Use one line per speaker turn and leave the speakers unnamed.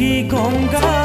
con gas.